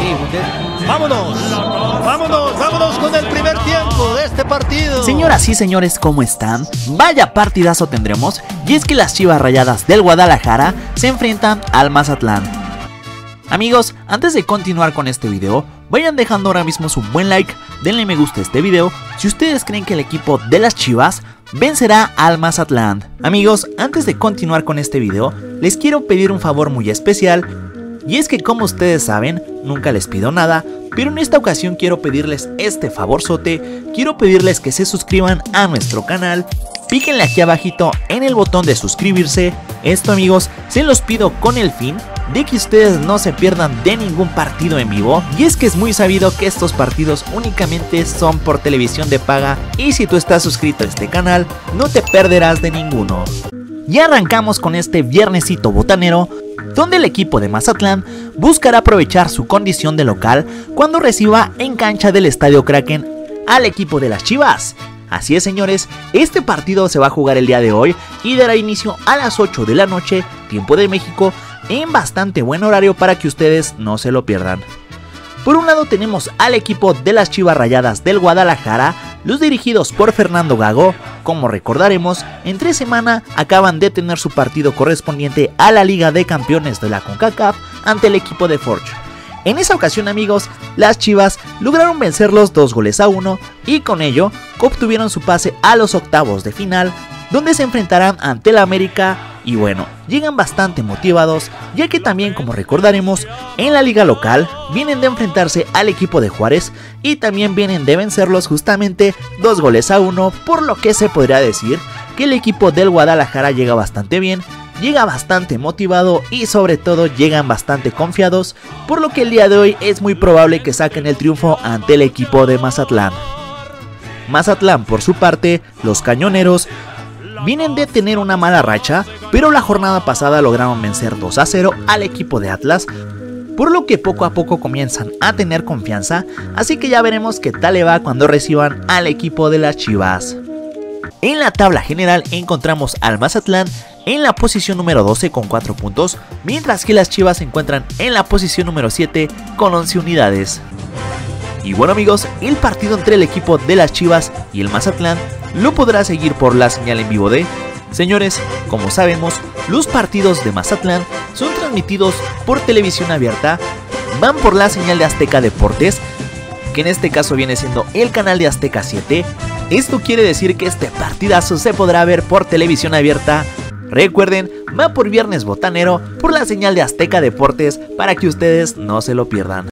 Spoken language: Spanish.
Y vámonos, este. Señoras y señores, ¿cómo están? Vaya partidazo tendremos. Y es que las Chivas Rayadas del Guadalajara se enfrentan al Mazatlán. Amigos, antes de continuar con este video, vayan dejando ahora mismo su buen like, denle me gusta a este video si ustedes creen que el equipo de las Chivas vencerá al Mazatlán. Amigos, antes de continuar con este video, les quiero pedir un favor muy especial y es que como ustedes saben, nunca les pido nada, pero en esta ocasión quiero pedirles este favorzote, quiero pedirles que se suscriban a nuestro canal, píquenle aquí abajito en el botón de suscribirse, esto amigos, se los pido con el fin de que ustedes no se pierdan de ningún partido en vivo. Y es que es muy sabido que estos partidos únicamente son por televisión de paga y si tú estás suscrito a este canal no te perderás de ninguno. Y arrancamos con este viernesito botanero donde el equipo de Mazatlán buscará aprovechar su condición de local cuando reciba en cancha del Estadio Kraken al equipo de las Chivas. Así es señores, este partido se va a jugar el día de hoy y dará inicio a las 8 de la noche, tiempo de México, en bastante buen horario para que ustedes no se lo pierdan. Por un lado tenemos al equipo de las Chivas Rayadas del Guadalajara, los dirigidos por Fernando Gago, como recordaremos, en tres semanas acaban de tener su partido correspondiente a la Liga de Campeones de la CONCACAF ante el equipo de Forge. En esa ocasión amigos, las Chivas lograron vencerlos dos goles a uno y con ello obtuvieron su pase a los octavos de final, donde se enfrentarán ante la América y bueno, llegan bastante motivados, ya que también como recordaremos, en la liga local vienen de enfrentarse al equipo de Juárez y también vienen de vencerlos justamente dos goles a uno, por lo que se podría decir que el equipo del Guadalajara llega bastante bien, llega bastante motivado y sobre todo llegan bastante confiados, por lo que el día de hoy es muy probable que saquen el triunfo ante el equipo de Mazatlán. Mazatlán por su parte, los cañoneros vienen de tener una mala racha, pero la jornada pasada lograron vencer 2 a 0 al equipo de Atlas, por lo que poco a poco comienzan a tener confianza, así que ya veremos qué tal le va cuando reciban al equipo de las Chivas. En la tabla general encontramos al Mazatlán en la posición número 12 con 4 puntos, mientras que las Chivas se encuentran en la posición número 7 con 11 unidades. Y bueno amigos, el partido entre el equipo de las Chivas y el Mazatlán lo podrá seguir por la señal en vivo de... Señores, como sabemos, los partidos de Mazatlán son transmitidos por televisión abierta, van por la señal de Azteca Deportes, que en este caso viene siendo el canal de Azteca 7. Esto quiere decir que este partidazo se podrá ver por televisión abierta. Recuerden, va por viernes botanero por la señal de Azteca Deportes para que ustedes no se lo pierdan.